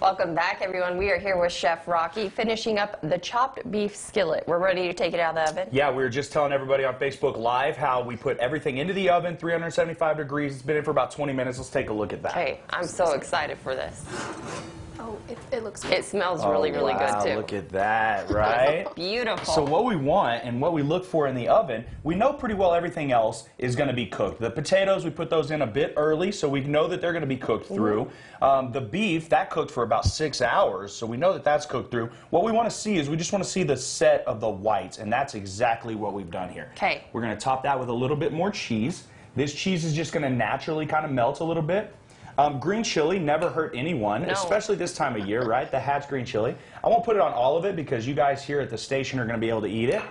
Welcome back, everyone. We are here with Chef Rocky finishing up the chopped beef skillet. We're ready to take it out of the oven. Yeah, we were just telling everybody on Facebook Live how we put everything into the oven, 375 degrees. It's been in for about 20 minutes. Let's take a look at that. Okay, I'm so excited for this. Oh, it, it looks It smells really, really Oh, wow, good too. Look at that, right? Beautiful. So what we want and what we look for in the oven, we know pretty well everything else is going to be cooked. The potatoes, we put those in a bit early, so we know that they're going to be cooked through. Um, the beef, that cooked for about six hours, so we know that that's cooked through. What we want to see is we just want to see the set of the whites, and that's exactly what we've done here. Okay. We're going to top that with a little bit more cheese. This cheese is just going to naturally kind of melt a little bit. Um, green chili never hurt anyone, No. especially this time of year, right? The Hatch green chili. I won't put it on all of it because you guys here at the station are going to be able to eat it.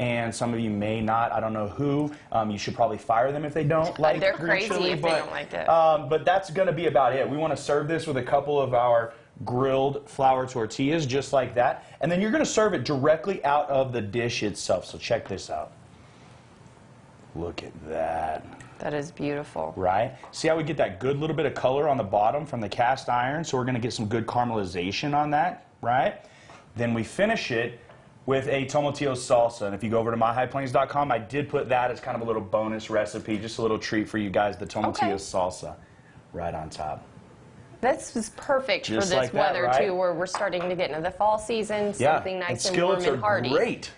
And some of you may not. I don't know who. Um, you should probably fire them if they don't like they're green crazy chili. if they don't like it. Um, but that's going to be about it. We want to serve this with a couple of our grilled flour tortillas, just like that. And then you're going to serve it directly out of the dish itself. So check this out. Look at that that is beautiful. right? See how we get that good little bit of color on the bottom from the cast iron? So we're going to get some good caramelization on that, right? Then we finish it with a tomatillo salsa. And if you go over to myhighplains.com, I did put that as kind of a little bonus recipe, just a little treat for you guys, the tomatillo Okay. salsa right on top. This is perfect for this like that, weather right? too, where we're starting to get into the fall season. Yeah, Something nice and and, warm skillets and are great.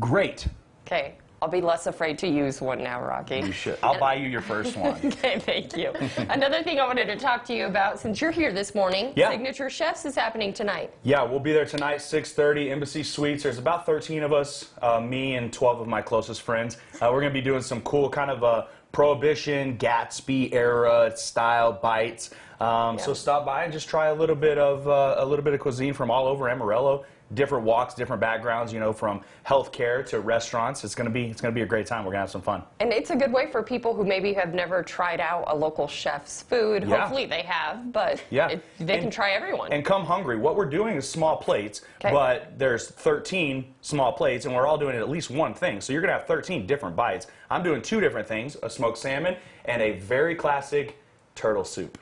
Great. Okay, I'll be less afraid to use one now, Rocky. You should. I'll buy you your first one. Okay, thank you. Another thing I wanted to talk to you about, since you're here this morning, Yeah. Signature Chefs is happening tonight. Yeah, we'll be there tonight, 6:30, Embassy Suites. There's about 13 of us, uh, me and 12 of my closest friends. Uh, we're going to be doing some cool kind of uh, Prohibition, Gatsby era style bites. Um, So stop by and just try a little bit of uh, a little bit of cuisine from all over Amarillo. Different walks, different backgrounds. You know, from healthcare to restaurants. It's going to be it's going to be a great time. We're going to have some fun. And it's a good way for people who maybe have never tried out a local chef's food. Yeah. Hopefully they have, but Yeah. it, they can try everyone. And come hungry. What we're doing is small plates, 'Kay. but there's 13 small plates, and we're all doing at least one thing. So you're going to have 13 different bites. I'm doing two different things a smoked salmon and a very classic turtle soup.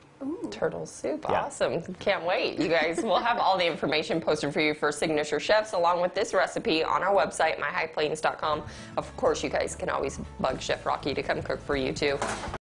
Turtle soup, Yeah. awesome. Can't wait. You guys will have all the information posted for you for Signature Chefs along with this recipe on our website, myhighplains.com. Of course, you guys can always bug Chef Rocky to come cook for you too.